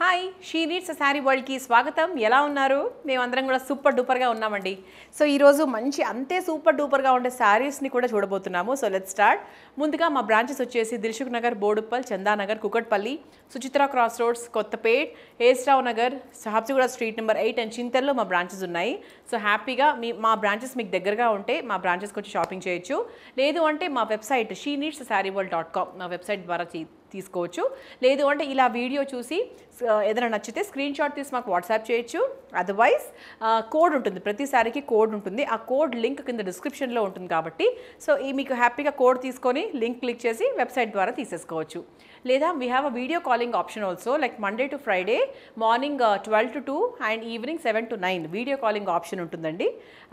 Hi she needs sari వరల్డ్కి స్వాగతం. ఎలా ఉన్నారు? మేమందరం కూడా సూపర్ డూపర్గా ఉన్నామండి. సో ఈరోజు మంచి అంతే సూపర్ డూపర్గా ఉండే శారీస్ని కూడా చూడబోతున్నాము. సో లెట్ స్టార్ట్ ముందుగా మా బ్రాంచెస్ వచ్చేసి Dilsukh Nagar Boduppal Chandanagar Kukatpally Suchitra cross roads Kothapet ఏస్రావు Nagar Habsiguda street number eight and చింతల్లో మా బ్రాంచెస్ ఉన్నాయి. సో హ్యాపీగా మీ మా బ్రాంచెస్ మీకు దగ్గరగా ఉంటే మా బ్రాంచెస్కి వచ్చి షాపింగ్ చేయొచ్చు. లేదు అంటే మా website she needs sari world dot com మా వెబ్సైట్ ద్వారా తీసుకోవచ్చు. లేదు అంటే ఇలా వీడియో చూసి ఏదైనా నచ్చితే స్క్రీన్ షాట్ తీసి మాకు వాట్సాప్ చేయొచ్చు. అదర్వైజ్ కోడ్ ఉంటుంది. ప్రతిసారికి కోడ్ ఉంటుంది. ఆ కోడ్ లింక్ కింద డిస్క్రిప్షన్లో ఉంటుంది కాబట్టి. సో ఈ మీకు హ్యాపీగా కోడ్ తీసుకొని లింక్ క్లిక్ చేసి వెబ్సైట్ ద్వారా తీసేసుకోవచ్చు. లేదా we have a video calling option also like Monday to Friday morning twelve to two and evening seven to nine video calling option ఉంటుందండి.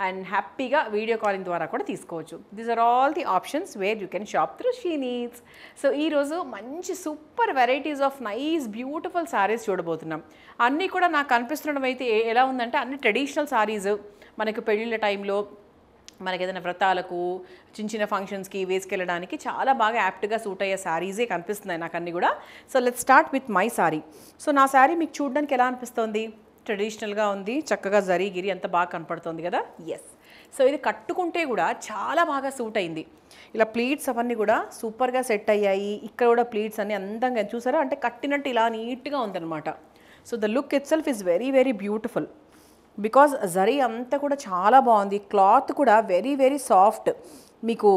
అండ్ హ్యాపీగా వీడియో కాలింగ్ ద్వారా కూడా తీసుకోవచ్చు. These are all the options where you can shop through she needs so ఈరోజు మంచి మంచి super varieties of nice beautiful saris చూడబోతున్నాం. అన్నీ కూడా నాకు కనిపిస్తుండడం అయితే ఏ- ఎలా ఉందంటే అన్ని ట్రెడిషనల్ సారీస్ మనకి పెళ్ళిళ్ళ టైంలో మనకి ఏదైనా వ్రతాలకు చిన్న చిన్న ఫంక్షన్స్కి వేసుకెళ్ళడానికి చాలా బాగా యాప్ట్గా సూట్ అయ్యే శారీసే కనిపిస్తున్నాయి నాకు అన్నీ కూడా. So let start with my sari so నా శారీ మీకు చూడడానికి ఎలా అనిపిస్తుంది? ట్రెడిషనల్గా ఉంది చక్కగా జరీ గిరి అంత బాగా కనపడుతుంది కదా? ఎస్ సో ఇది కట్టుకుంటే కూడా చాలా బాగా సూట్ అయింది. ఇలా ప్లీట్స్ అవన్నీ కూడా సూపర్గా సెట్ అయ్యాయి. ఇక్కడ కూడా ప్లీట్స్ అన్నీ అందంగా చూసారా? అంటే కట్టినట్టు ఇలా నీట్గా ఉందన్నమాట. So the look itself is very very beautiful. Because zari అంతా కూడా చాలా బాగుంది. క్లాత్ కూడా వెరీ వెరీ సాఫ్ట్. మీకు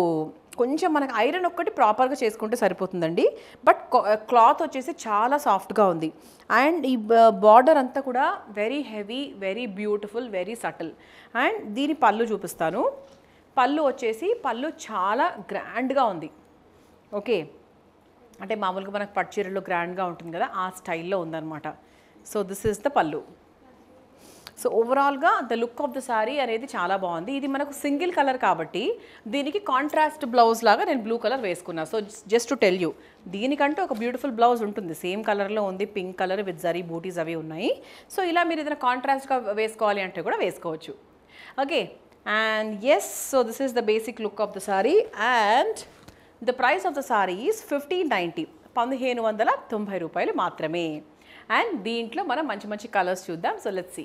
కొంచెం మనకి ఐరన్ ఒక్కటి ప్రాపర్గా చేసుకుంటే సరిపోతుందండి. బట్ క్లాత్ వచ్చేసి చాలా సాఫ్ట్గా ఉంది. అండ్ ఈ బార్డర్ అంతా కూడా very heavy very beautiful very subtle. And దీని పళ్ళు చూపిస్తాను. పళ్ళు వచ్చేసి పళ్ళు చాలా గ్రాండ్గా ఉంది. ఓకే? అంటే మామూలుగా మనకు పట్టు చీరలో గ్రాండ్గా ఉంటుంది కదా ఆ స్టైల్లో ఉందన్నమాట. So this is the pallu. So ఓవరాల్గా the look of the sari అనేది చాలా బాగుంది. ఇది మనకు సింగిల్ కలర్ కాబట్టి దీనికి కాంట్రాస్ట్ బ్లౌజ్ లాగా నేను బ్లూ కలర్ వేసుకున్నా. So just to tell you దీనికంటే ఒక బ్యూటిఫుల్ బ్లౌజ్ ఉంటుంది. సేమ్ కలర్లో ఉంది pink colour with zari butis అవి ఉన్నాయి. సో ఇలా మీరు ఏదైనా కాంట్రాస్ట్గా వేసుకోవాలి అంటే కూడా వేసుకోవచ్చు. Okay and yes so this is the basic look of the sari and the price of the sari is fifteen ninety పదిహేను వందల తొంభై రూపాయలు మాత్రమే. అండ్ దీంట్లో మనం మంచి మంచి కలర్స్ చూద్దాం. So let see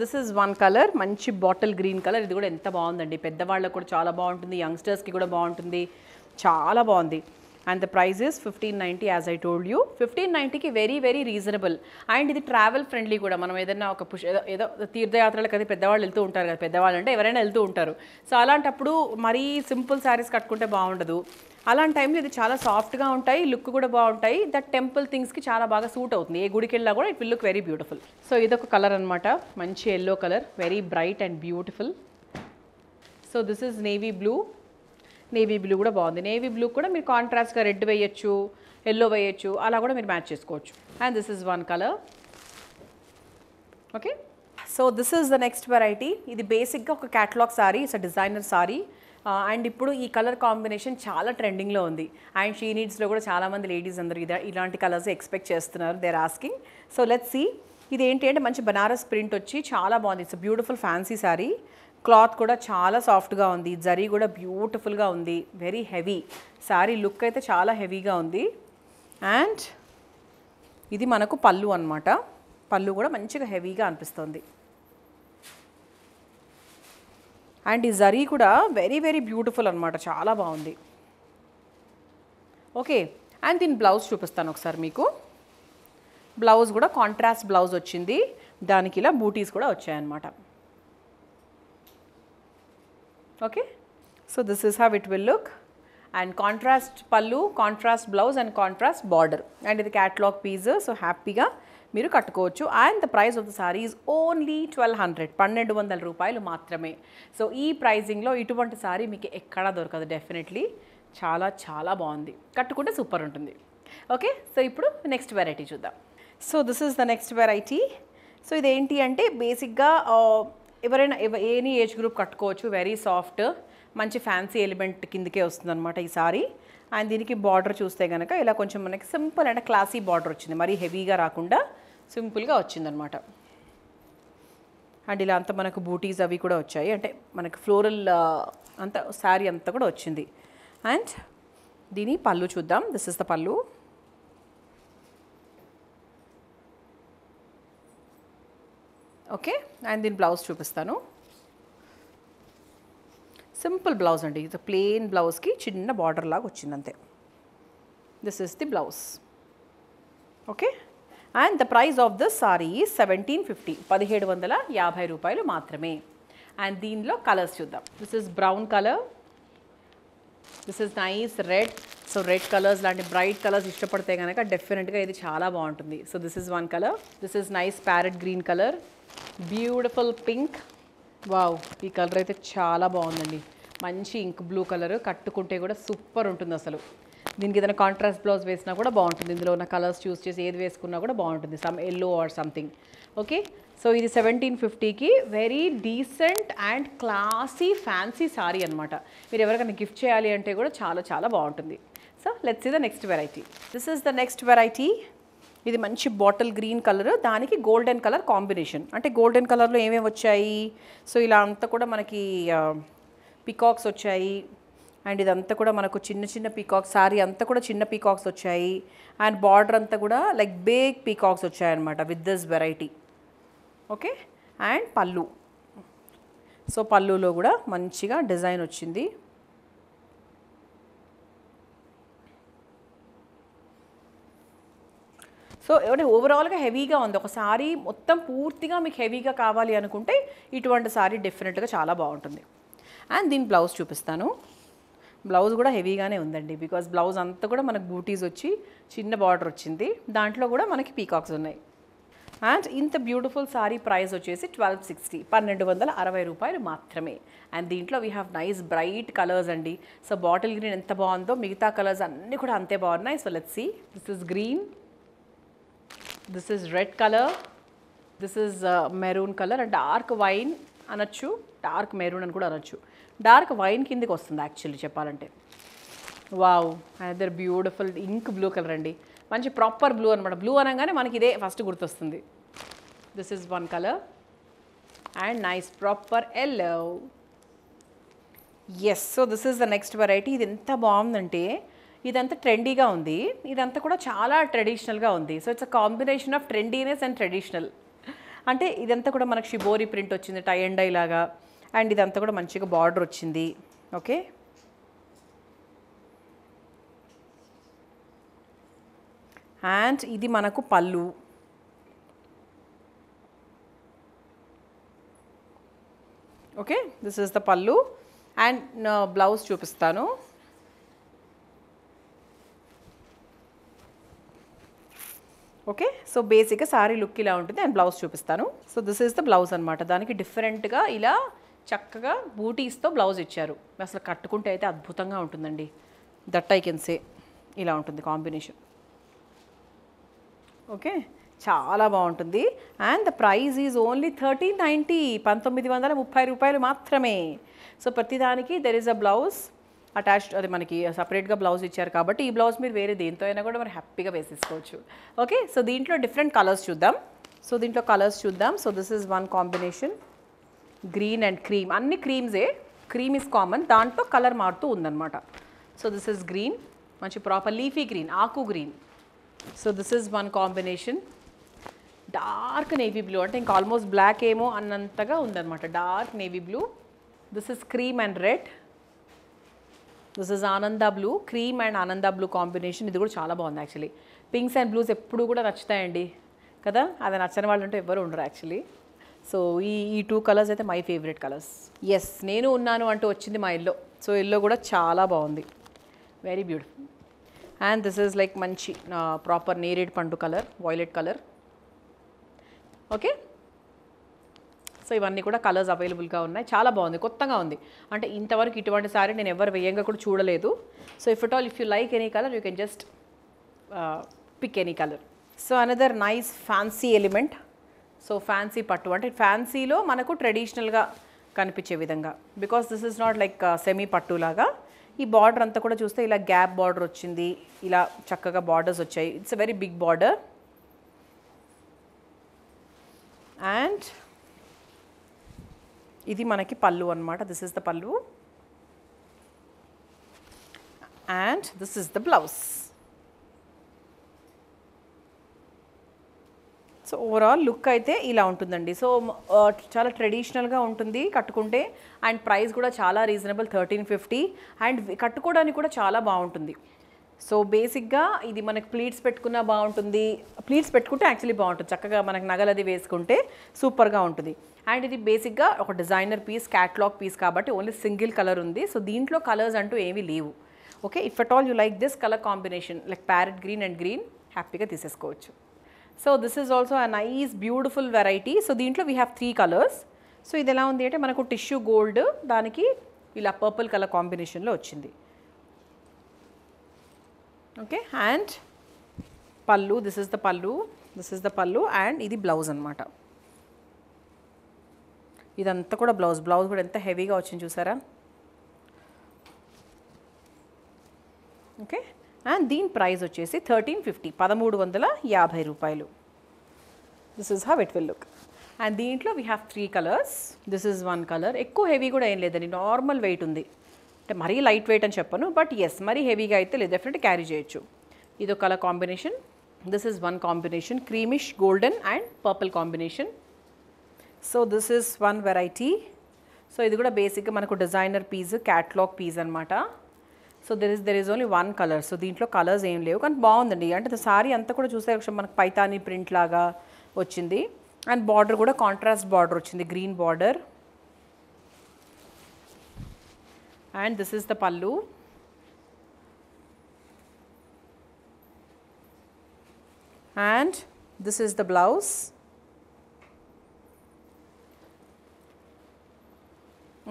this is one colour మంచి బాటిల్ గ్రీన్ కలర్ ఇది కూడా ఎంత బాగుందండి. పెద్దవాళ్ళకు కూడా చాలా బాగుంటుంది యంగ్స్టర్స్కి కూడా బాగుంటుంది. చాలా బాగుంది. And the price is fifteen ninety as I told you fifteen నైంటీకి very very reasonable and ఇది ట్రావెల్ ఫ్రెండ్లీ కూడా. మనం ఏదైనా ఒక పుష్ ఏదో ఏదో తీర్థయాత్రలకు అది పెద్దవాళ్ళు వెళ్తూ ఉంటారు కదా. పెద్దవాళ్ళు అంటే ఎవరైనా వెళ్తూ ఉంటారు. సో అలాంటప్పుడు మరీ సింపుల్ శారీస్ కట్టుకుంటే బాగుండదు. అలాంటి టైంలో ఇది చాలా సాఫ్ట్గా ఉంటాయి. లుక్ కూడా బాగుంటాయి. దట్ టెంపుల్ థింగ్స్కి చాలా బాగా సూట్ అవుతుంది. ఏ గుడికి వెళ్ళినా కూడా it will look very beautiful so ఇదొక కలర్ అనమాట మంచి yellow colour very bright and beautiful so this is navy blue navy blue కూడా బాగుంది. నేవీ బ్లూ కూడా మీరు కాంట్రాస్ట్గా రెడ్ వేయచ్చు ఎల్లో వేయచ్చు అలా కూడా మీరు మ్యాచ్ చేసుకోవచ్చు. And this is one colour okay so this is the next variety ఇది బేసిక్గా ఒక catalogue sari it's a designer sari and ఇప్పుడు ఈ కలర్ కాంబినేషన్ చాలా ట్రెండింగ్లో ఉంది. అండ్ షీ నీడ్స్లో కూడా చాలామంది లేడీస్ అందరూ ఇదా ఇలాంటి కలర్స్ ఎక్స్పెక్ట్ చేస్తున్నారు. They're asking so let see ఇది ఏంటి అంటే మంచి బనారస్ ప్రింట్ వచ్చి చాలా బాగుంది. It's beautiful fancy sari cloth కూడా చాలా సాఫ్ట్గా ఉంది. జరీ కూడా బ్యూటిఫుల్గా ఉంది. వెరీ హెవీ సారీ లుక్ అయితే చాలా హెవీగా ఉంది. అండ్ ఇది మనకు పళ్ళు అనమాట పళ్ళు కూడా మంచిగా హెవీగా అనిపిస్తుంది. అండ్ ఈ జరీ కూడా వెరీ వెరీ బ్యూటిఫుల్ అనమాట చాలా బాగుంది. ఓకే అండ్ దీని బ్లౌజ్ చూపిస్తాను ఒకసారి మీకు. బ్లౌజ్ కూడా కాంట్రాస్ట్ బ్లౌజ్ వచ్చింది. దానికి ఇలా బూటీస్ కూడా వచ్చాయన్నమాట. Okay so this is how it will look and contrast pallu contrast blouse and contrast border and ఇది క్యాట్లాగ్ పీస్ సో హ్యాపీగా మీరు కట్టుకోవచ్చు. And the price of the sari is only twelve hundred పన్నెండు వందల రూపాయలు మాత్రమే. సో ఈ ప్రైజింగ్లో ఇటువంటి సారీ మీకు ఎక్కడా దొరకదు డెఫినెట్లీ చాలా చాలా బాగుంది. కట్టుకుంటే సూపర్ ఉంటుంది. ఓకే సో ఇప్పుడు నెక్స్ట్ వెరైటీ చూద్దాం. So this is the next variety so ఇదేంటి అంటే బేసిక్గా ఎవరైనా ఎనీ ఏజ్ గ్రూప్ కట్టుకోవచ్చు. వెరీ సాఫ్ట్ మంచి ఫ్యాన్సీ ఎలిమెంట్ కిందకే వస్తుందన్నమాట ఈ సారీ. అండ్ దీనికి బార్డర్ చూస్తే కనుక ఇలా కొంచెం మనకి సింపుల్ అంటే క్లాసీ బార్డర్ వచ్చింది. మరీ హెవీగా రాకుండా సింపుల్గా వచ్చిందనమాట అండ్ ఇలా అంతా మనకు బూటీస్ అవి కూడా వచ్చాయి. అంటే మనకు ఫ్లోరల్ అంతా శారీ అంతా కూడా వచ్చింది. అండ్ దీని పళ్ళు చూద్దాం. This is the pallu. Okay? And దీని బ్లౌజ్ చూపిస్తాను. సింపుల్ బ్లౌజ్ అండి. ఇది ప్లెయిన్ బ్లౌజ్కి చిన్న బార్డర్ లాగా వచ్చింది అంతే. This is the blouse okay? And the price of the sari seventeen fifty పదిహేడు వందల యాభై రూపాయలు మాత్రమే. అండ్ దీనిలో కలర్స్ చూద్దాం. This is brown colour this is nice red so red colours లాంటి బ్రైట్ కలర్స్ ఇష్టపడితే కనుక డెఫినెట్గా ఇది చాలా బాగుంటుంది. So this is one colour this is nice parrot green colour beautiful pink wow ఈ కలర్ అయితే చాలా బాగుందండి. మంచి ఇంక్ బ్లూ కలర్ కట్టుకుంటే కూడా సూపర్ ఉంటుంది అసలు. దీనికి ఏదైనా కాంట్రాస్ట్ బ్లౌజ్ వేసినా కూడా బాగుంటుంది. ఇందులో ఉన్న కలర్స్ చూస్ చేసి ఏది వేసుకున్నా కూడా బాగుంటుంది. Some yellow or something okay so ఇది సెవెంటీన్ ఫిఫ్టీకి very decent and classy fancy sari అనమాట మీరు ఎవరికైనా గిఫ్ట్ చేయాలి అంటే కూడా చాలా చాలా బాగుంటుంది. So let's see the next variety this is the next variety ఇది మంచి బాటిల్ గ్రీన్ కలర్ దానికి గోల్డెన్ కలర్ కాంబినేషన్. అంటే గోల్డెన్ కలర్లో ఏమేమి వచ్చాయి? సో ఇలా అంతా కూడా మనకి పికాక్స్ వచ్చాయి. అండ్ ఇదంతా కూడా మనకు చిన్న చిన్న పీకాక్స్ సారీ అంతా కూడా చిన్న పీకాక్స్ వచ్చాయి. అండ్ బార్డర్ అంతా కూడా లైక్ బేగ్ పీకాక్స్ వచ్చాయన్నమాట with this variety okay? And pallu. So పళ్ళులో కూడా మంచిగా డిజైన్ వచ్చింది. సో అంటే ఓవరాల్గా హెవీగా ఉంది. ఒక సారీ మొత్తం పూర్తిగా మీకు హెవీగా కావాలి అనుకుంటే ఇటువంటి సారీ డెఫినెట్గా చాలా బాగుంటుంది. అండ్ దీని బ్లౌజ్ చూపిస్తాను. బ్లౌజ్ కూడా హెవీగానే ఉందండి. బికాజ్ బ్లౌజ్ అంతా కూడా మనకు బూటీస్ వచ్చి చిన్న బార్డర్ వచ్చింది. దాంట్లో కూడా మనకి పీకాక్స్ ఉన్నాయి. అండ్ ఇంత బ్యూటిఫుల్ సారీ ప్రైస్ వచ్చేసి ట్వెల్వ్ సిక్స్టీ పన్నెండు వందల అరవై రూపాయలు మాత్రమే. అండ్ దీంట్లో we have nice bright colours అండి. సో బాటిల్ గ్రీన్ ఎంత బాగుందో మిగతా కలర్స్ అన్నీ కూడా అంతే బాగున్నాయి. So let's see this is green this is red colour this is maroon colour and dark wine అనొచ్చు. డార్క్ మెరూన్ అని కూడా అనొచ్చు. డార్క్ వైన్ కిందకి వస్తుంది యాక్చువల్లీ చెప్పాలంటే. Wow other beautiful ink blue colour అండి. మంచి ప్రాపర్ బ్లూ అనమాట బ్లూ అనగానే మనకి ఇదే ఫస్ట్ గుర్తొస్తుంది. This is one colour and nice proper yellow yes so this is the next variety ఇది ఎంత బాగుందంటే ఇదంతా ట్రెండీగా ఉంది. ఇదంతా కూడా చాలా ట్రెడిషనల్గా ఉంది. So it's a combination of trendiness and traditional అంటే ఇదంతా కూడా మనకు షిబోరి ప్రింట్ వచ్చింది టై అండ్ డై లాగా. అండ్ ఇదంతా కూడా మంచిగా బార్డర్ వచ్చింది. ఓకే అండ్ ఇది మనకు పళ్ళు. Okay this is the pallu. And blouse uh, చూపిస్తాను. ఓకే? సో బేసిక్గా సారీ లుక్ ఇలా ఉంటుంది. అండ్ బ్లౌజ్ చూపిస్తాను. So this is the blouse అనమాట దానికి డిఫరెంట్గా ఇలా చక్కగా బూటీస్తో బ్లౌజ్ ఇచ్చారు. అసలు కట్టుకుంటే అయితే అద్భుతంగా ఉంటుందండి. That I can say. ఇలా ఉంటుంది కాంబినేషన్. ఓకే? చాలా బాగుంటుంది. And the price is only thirty ninety పంతొమ్మిది వందల ముప్పై రూపాయలు మాత్రమే. సో ప్రతిదానికి there is a blouse attached అది మనకి సపరేట్గా బ్లౌజ్ ఇచ్చారు కాబట్టి ఈ బ్లౌజ్ మీరు వేరే దేంతో అయినా కూడా మరి హ్యాపీగా వేసేసుకోవచ్చు. ఓకే? సో దీంట్లో డిఫరెంట్ కలర్స్ చూద్దాం. సో దీంట్లో కలర్స్ చూద్దాం. So this is one combination green and cream అన్ని క్రీమ్సే క్రీమ్ ఇస్ కామన్ దాంట్లో కలర్ మారుతూ ఉందన్నమాట. సో దిస్ ఇస్ గ్రీన్ మంచి ప్రాపర్ లీఫీ గ్రీన్ ఆకు green so this is one combination dark navy blue అంటే ఇంకా ఆల్మోస్ట్ బ్లాక్ ఏమో అన్నంతగా ఉందన్నమాట. Dark navy blue this is cream and red this is ఆనంద బ్లూ క్రీమ్ అండ్ ఆనంద blue combination ఇది కూడా చాలా బాగుంది యాక్చువల్లీ పింక్స్ అండ్ బ్లూస్ ఎప్పుడు కూడా నచ్చుతాయండి. కదా? అది నచ్చని వాళ్ళు అంటే ఎవరు ఉండరు యాక్చువల్లీ సో ఈ ఈ టూ కలర్స్ అయితే మై ఫేవరెట్ కలర్స్ ఎస్ నేను ఉన్నాను అంటూ వచ్చింది మా ఇల్లో. సో ఇల్లో కూడా చాలా బాగుంది. Very beautiful and this is like మంచి ప్రాపర్ నేరేడ్ పండు colour violet colour okay so ఇవన్నీ కూడా కలర్స్ అవైలబుల్గా ఉన్నాయి. చాలా బాగుంది. కొత్తగా ఉంది. అంటే ఇంతవరకు ఇటువంటి సారీ నేను ఎవరు వేయంగా కూడా చూడలేదు. So if it all if you like any colour you can just pick any colour so another nice fancy element so fancy పట్టు అంటే ఫ్యాన్సీలో మనకు ట్రెడిషనల్గా కనిపించే విధంగా. Because this is not like semi పట్టు లాగా. ఈ బార్డర్ అంతా కూడా చూస్తే ఇలా గ్యాప్ బార్డర్ వచ్చింది. ఇలా చక్కగా బార్డర్స్ వచ్చాయి. It's a very big border and ఇది మనకి పళ్ళు అనమాట this is the pallu. And this is the blouse so overall look అయితే ఇలా ఉంటుందండి. సో చాలా ట్రెడిషనల్గా ఉంటుంది కట్టుకుంటే. అండ్ ప్రైస్ కూడా చాలా రీజనబుల్ థర్టీన్ ఫిఫ్టీ అండ్ కట్టుకోవడానికి కూడా చాలా బాగుంటుంది. సో బేసిక్గా ఇది మనకు ప్లీట్స్ పెట్టుకున్నా బాగుంటుంది. ప్లీట్స్ పెట్టుకుంటే యాక్చువల్లీ బాగుంటుంది. చక్కగా మనకు నగలది వేసుకుంటే సూపర్గా ఉంటుంది. అండ్ ఇది బేసిక్గా ఒక డిజైనర్ పీస్ క్యాట్లాగ్ పీస్ కాబట్టి ఓన్లీ సింగిల్ కలర్ ఉంది. సో దీంట్లో కలర్స్ అంటూ ఏమీ లేవు. Okay? If at all you like this colour combination like parrot green and green హ్యాపీగా తీసేసుకోవచ్చు. So this is also a nice beautiful variety so దీంట్లో we have three colours so ఇది ఎలా ఉంది అంటే మనకు టిష్యూ గోల్డ్ దానికి ఇలా పర్పుల్ కలర్ కాంబినేషన్లో వచ్చింది. Okay? And pallu this is the pallu this is the pallu and ఇది బ్లౌజ్ అనమాట ఇదంతా కూడా బ్లౌజ్ బ్లౌజ్ కూడా ఎంత హెవీగా వచ్చింది చూసారా? ఓకే. అండ్ దీని ప్రైస్ వచ్చేసి థర్టీన్ ఫిఫ్టీ పదమూడు వందల యాభై రూపాయలు. This is how it will look and దీంట్లో we have three colours this is one colour ఎక్కువ హెవీ కూడా ఏం లేదండి నార్మల్ వెయిట్ ఉంది. అంటే మరీ లైట్ వెయిట్ అని చెప్పను బట్ ఎస్ మరీ హెవీగా అయితే లేదు. డెఫినెట్ క్యారీ చేయొచ్చు. ఇది colour combination this is one combination creamish golden and purple combination so this is one variety so ఇది కూడా బేసిక్గా మనకు డిజైనర్ పీస్ క్యాట్లాగ్ పీస్ అనమాట so there is there is only one colour so దీంట్లో colours ఏం లేవు. కానీ బాగుందండి. అంటే సారీ అంతా కూడా చూసే ఒకసారి మనకు పైతానీ ప్రింట్ లాగా వచ్చింది. అండ్ బార్డర్ కూడా కాంట్రాస్ట్ బార్డర్ వచ్చింది. Green border and this is the pallu and this is the blouse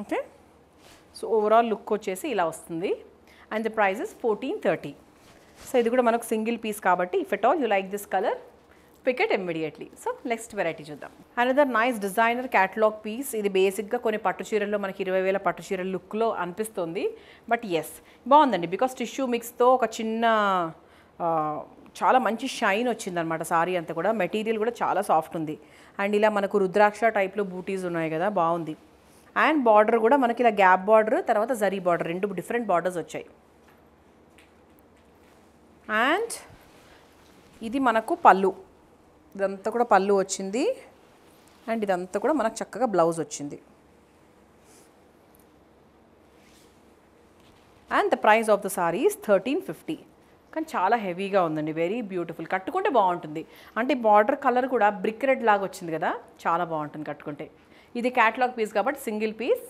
okay so overall look వచ్చేసి ఇలా వస్తుంది. And the prices is fourteen thirty so ఇది కూడా మనకు సింగిల్ పీస్ కాబట్టి if at all you like this colour pick it immediately so next variety చూద్దాం. Another nice designer catalogue piece ఇది బేసిక్గా కొన్ని పట్టు చీరల్లో మనకి ఇరవై వేల పట్టు చీరల లుక్లో అనిపిస్తుంది. బట్ ఎస్ బాగుందండి. బికాస్ టిష్యూ మిక్స్తో ఒక చిన్న చాలా మంచి షైన్ వచ్చిందనమాట సారీ అంతా కూడా. మెటీరియల్ కూడా చాలా సాఫ్ట్ ఉంది. అండ్ ఇలా మనకు రుద్రాక్ష టైప్లో బూటీస్ ఉన్నాయి కదా బాగుంది. అండ్ బార్డర్ కూడా మనకి ఇలా గ్యాప్ బార్డర్ తర్వాత జరీ బార్డర్ రెండు డిఫరెంట్ బార్డర్స్ వచ్చాయి. అండ్ ఇది మనకు పళ్ళు. ఇదంతా కూడా పళ్ళు వచ్చింది. అండ్ ఇదంతా కూడా మనకు చక్కగా బ్లౌజ్ వచ్చింది. And the price of the sari is thirteen fifty. కానీ చాలా హెవీగా ఉందండి. Very beautiful. కట్టుకుంటే బాగుంటుంది. అంటే బార్డర్ కలర్ కూడా బ్రిక్ రెడ్ లాగా వచ్చింది కదా చాలా బాగుంటుంది కట్టుకుంటే. ఇది క్యాటలాగ్ పీస్ కాబట్టి సింగిల్ పీస్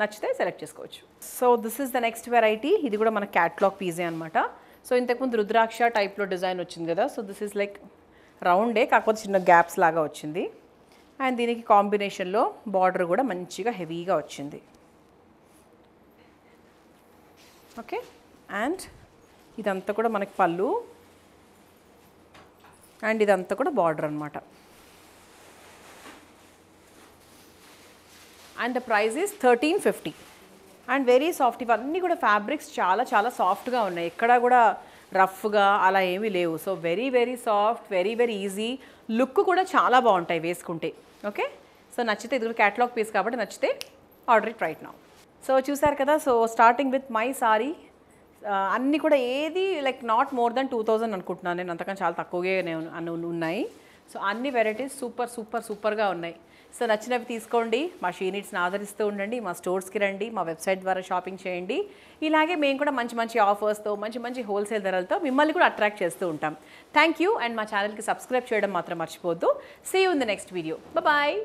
నచ్చితే సెలెక్ట్ చేసుకోవచ్చు. So this is the next variety ఇది కూడా మన క్యాటలాగ్ పీజే అనమాట సో ఇంతకుముందు రుద్రాక్ష టైప్లో డిజైన్ వచ్చింది కదా. సో దిస్ ఇస్ లైక్ రౌండే కాకపోతే చిన్న గ్యాప్స్ లాగా వచ్చింది. అండ్ దీనికి కాంబినేషన్లో బార్డర్ కూడా మంచిగా హెవీగా వచ్చింది. ఓకే అండ్ ఇదంతా కూడా మనకి పళ్ళు. అండ్ ఇదంతా కూడా బార్డర్ అనమాట and the price is thirteen fifty and very soft ఇవన్నీ కూడా ఫ్యాబ్రిక్స్ చాలా చాలా సాఫ్ట్గా ఉన్నాయి. ఎక్కడా కూడా రఫ్గా అలా ఏమీ లేవు. So very very soft very very easy look కూడా చాలా బాగుంటాయి వేసుకుంటే. ఓకే సో నచ్చితే ఇది క్యాటలాగ్ పీస్ కాబట్టి నచ్చితే ఆర్డర్ ఇట్ రైట్ నా సో చూసారు కదా? So starting with my sari అన్నీ కూడా ఏది like not more than two thousand అనుకుంటున్నాను. నేను అంతకన్నా చాలా తక్కువగా ఉన్నాయి. సో అన్ని వెరైటీస్ సూపర్ సూపర్ సూపర్గా ఉన్నాయి. సో నచ్చినవి తీసుకోండి. మా షీనిట్స్ని ఆదరిస్తూ ఉండండి. మా స్టోర్స్కి రండి. మా వెబ్సైట్ ద్వారా షాపింగ్ చేయండి. ఇలాగే మేము కూడా మంచి మంచి ఆఫర్స్తో మంచి మంచి హోల్సేల్ ధరలతో మిమ్మల్ని కూడా అట్రాక్ట్ చేస్తూ ఉంటాం. థ్యాంక్ యూ అండ్ మా ఛానల్కి సబ్స్క్రైబ్ చేయడం మాత్రం మర్చిపోద్దు సీ ఉంది in the next video bye